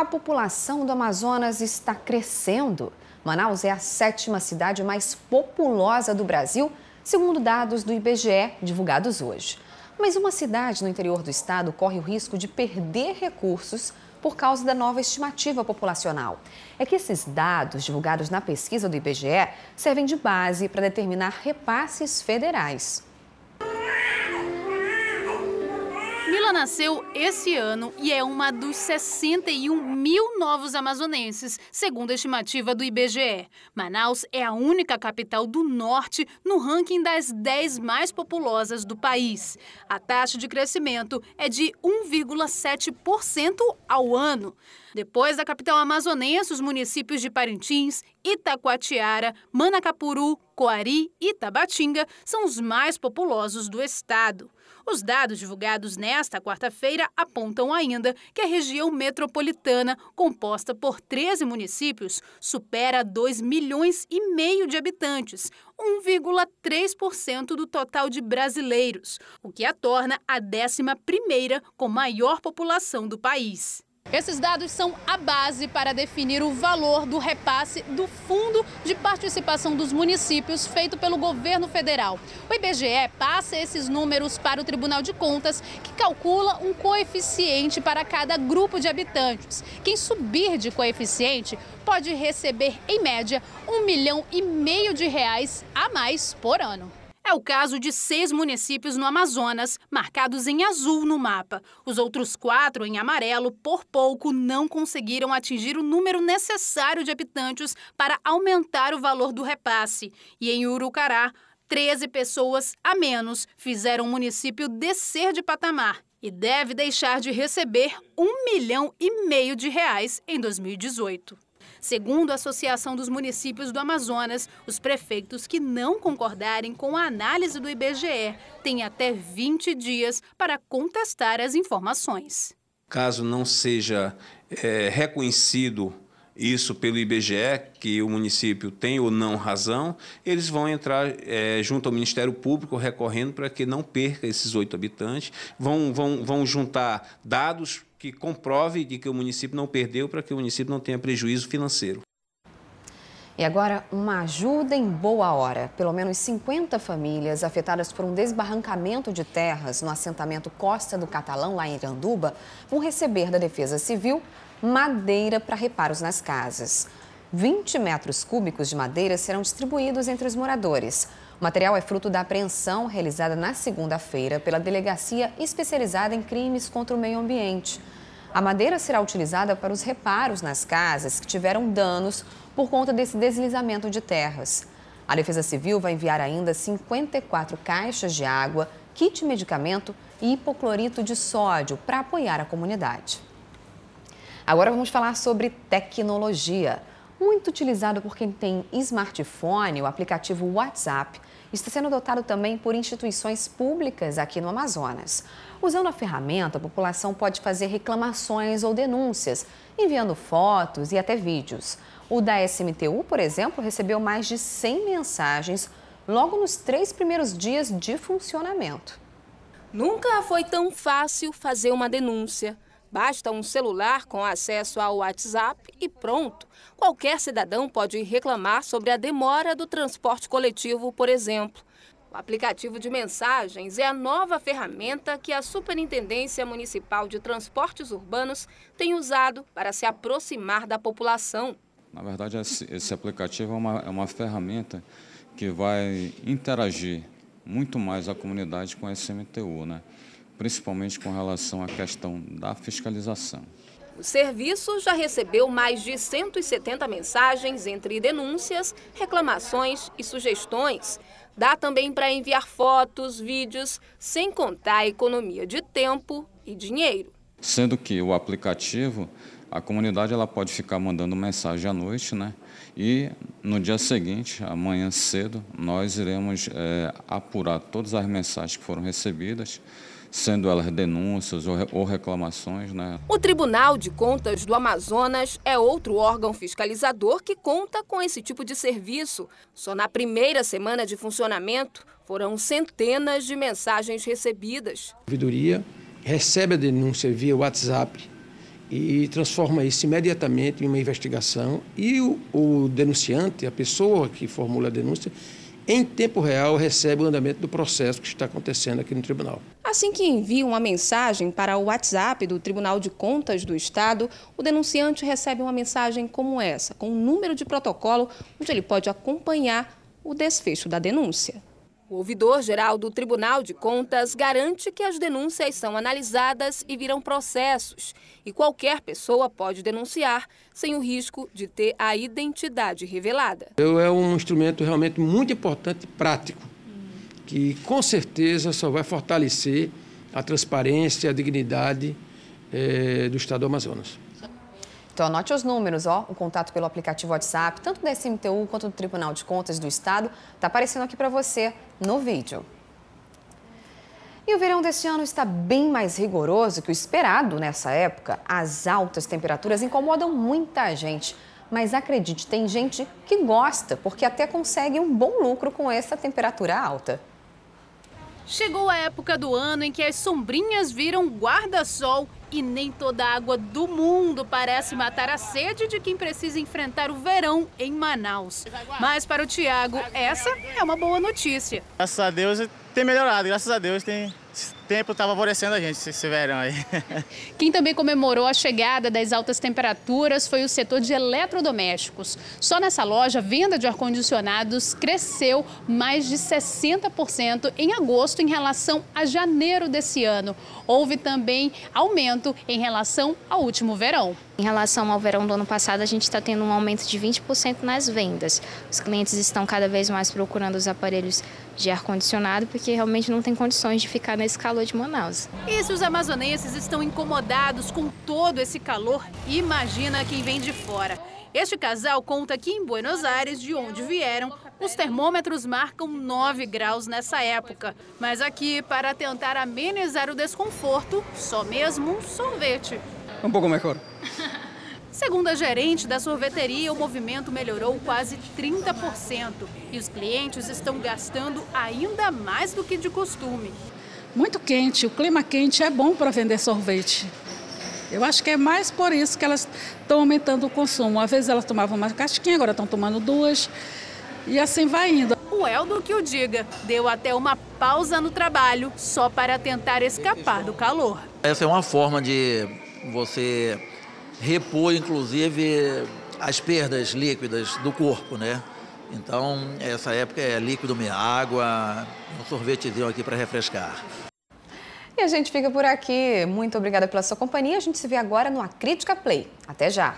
A população do Amazonas está crescendo. Manaus é a sétima cidade mais populosa do Brasil, segundo dados do IBGE divulgados hoje. Mas uma cidade no interior do estado corre o risco de perder recursos por causa da nova estimativa populacional. É que esses dados divulgados na pesquisa do IBGE servem de base para determinar repasses federais. Nasceu esse ano e é uma dos 61 mil novos amazonenses, segundo a estimativa do IBGE. Manaus é a única capital do norte no ranking das 10 mais populosas do país. A taxa de crescimento é de 1,7% ao ano. Depois da capital amazonense, os municípios de Parintins, Itacoatiara, Manacapuru, Coari e Tabatinga são os mais populosos do estado. Os dados divulgados nesta quarta-feira apontam ainda que a região metropolitana, composta por 13 municípios, supera 2 milhões e meio de habitantes, 1,3% do total de brasileiros, o que a torna a 11ª com maior população do país. Esses dados são a base para definir o valor do repasse do Fundo de Participação dos Municípios feito pelo governo federal. O IBGE passa esses números para o Tribunal de Contas, que calcula um coeficiente para cada grupo de habitantes. Quem subir de coeficiente pode receber, em média, um milhão e meio de reais a mais por ano. É o caso de seis municípios no Amazonas, marcados em azul no mapa. Os outros quatro, em amarelo, por pouco não conseguiram atingir o número necessário de habitantes para aumentar o valor do repasse. E em Urucará, 13 pessoas a menos fizeram o município descer de patamar e deve deixar de receber um milhão e meio de reais em 2018. Segundo a Associação dos Municípios do Amazonas, os prefeitos que não concordarem com a análise do IBGE têm até 20 dias para contestar as informações. Caso não seja é, reconhecido isso pelo IBGE, que o município tem ou não razão, eles vão entrar é, junto ao Ministério Público recorrendo para que não perca esses oito habitantes, vão, vão, vão juntar dados que comprove de que o município não perdeu para que o município não tenha prejuízo financeiro. E agora, uma ajuda em boa hora. Pelo menos 50 famílias afetadas por um desbarrancamento de terras no assentamento Costa do Catalão, lá em Iranduba, vão receber da Defesa Civil madeira para reparos nas casas. 20 metros cúbicos de madeira serão distribuídos entre os moradores. O material é fruto da apreensão realizada na segunda-feira pela Delegacia Especializada em Crimes contra o Meio Ambiente. A madeira será utilizada para os reparos nas casas que tiveram danos por conta desse deslizamento de terras. A Defesa Civil vai enviar ainda 54 caixas de água, kit medicamento e hipoclorito de sódio para apoiar a comunidade. Agora vamos falar sobre tecnologia. Muito utilizado por quem tem smartphone, o aplicativo WhatsApp está sendo adotado também por instituições públicas aqui no Amazonas. Usando a ferramenta, a população pode fazer reclamações ou denúncias, enviando fotos e até vídeos. O da SMTU, por exemplo, recebeu mais de 100 mensagens logo nos três primeiros dias de funcionamento. Nunca foi tão fácil fazer uma denúncia. Basta um celular com acesso ao WhatsApp e pronto. Qualquer cidadão pode reclamar sobre a demora do transporte coletivo, por exemplo. O aplicativo de mensagens é a nova ferramenta que a Superintendência Municipal de Transportes Urbanos tem usado para se aproximar da população. Na verdade, esse, aplicativo é uma, é uma ferramenta que vai interagir muito mais a comunidade com a SMTU, né? Principalmente com relação à questão da fiscalização. O serviço já recebeu mais de 170 mensagens entre denúncias, reclamações e sugestões. Dá também para enviar fotos, vídeos, sem contar a economia de tempo e dinheiro. Sendo que o aplicativo, a comunidade ela pode ficar mandando mensagem à noite, né? E no dia seguinte, amanhã cedo, nós iremos é, apurar todas as mensagens que foram recebidas sendo elas denúncias ou reclamações. Né? O Tribunal de Contas do Amazonas é outro órgão fiscalizador que conta com esse tipo de serviço. Só na primeira semana de funcionamento foram centenas de mensagens recebidas. A ouvidoria recebe a denúncia via WhatsApp e transforma isso imediatamente em uma investigação e o, o denunciante, a pessoa que formula a denúncia, em tempo real recebe o andamento do processo que está acontecendo aqui no tribunal. Assim que envia uma mensagem para o WhatsApp do Tribunal de Contas do Estado, o denunciante recebe uma mensagem como essa, com um número de protocolo onde ele pode acompanhar o desfecho da denúncia. O ouvidor-geral do Tribunal de Contas garante que as denúncias são analisadas e viram processos, e qualquer pessoa pode denunciar sem o risco de ter a identidade revelada. É um instrumento realmente muito importante e prático, que com certeza só vai fortalecer a transparência e a dignidade é, do Estado do Amazonas. Então anote os números, ó, o contato pelo aplicativo WhatsApp, tanto da SMTU quanto do Tribunal de Contas do Estado, está aparecendo aqui para você no vídeo. E o verão deste ano está bem mais rigoroso que o esperado nessa época. As altas temperaturas incomodam muita gente. Mas acredite, tem gente que gosta, porque até consegue um bom lucro com essa temperatura alta. Chegou a época do ano em que as sombrinhas viram guarda-sol e nem toda a água do mundo parece matar a sede de quem precisa enfrentar o verão em Manaus. Mas para o Tiago, essa é uma boa notícia. Graças a Deus tem melhorado, graças a Deus tem tempo está favorecendo a gente esse verão aí. Quem também comemorou a chegada das altas temperaturas foi o setor de eletrodomésticos. Só nessa loja, a venda de ar-condicionados cresceu mais de 60% em agosto em relação a janeiro desse ano. Houve também aumento em relação ao último verão. Em relação ao verão do ano passado, a gente está tendo um aumento de 20% nas vendas. Os clientes estão cada vez mais procurando os aparelhos de ar-condicionado porque realmente não tem condições de ficar nesse calor de Manaus. E se os amazonenses estão incomodados com todo esse calor, imagina quem vem de fora. Este casal conta que em Buenos Aires, de onde vieram, os termômetros marcam 9 graus nessa época. Mas aqui, para tentar amenizar o desconforto, só mesmo um sorvete. Um pouco melhor. Segundo a gerente da sorveteria, o movimento melhorou quase 30% e os clientes estão gastando ainda mais do que de costume. Muito quente, o clima quente é bom para vender sorvete. Eu acho que é mais por isso que elas estão aumentando o consumo. Às vezes elas tomavam uma casquinha, agora estão tomando duas. E assim vai indo. O Eldo que o diga, deu até uma pausa no trabalho só para tentar escapar do calor. Essa é uma forma de você repor, inclusive, as perdas líquidas do corpo, né? Então, essa época é líquido, minha água, um sorvetezinho aqui para refrescar. E a gente fica por aqui. Muito obrigada pela sua companhia. A gente se vê agora no A Crítica Play. Até já!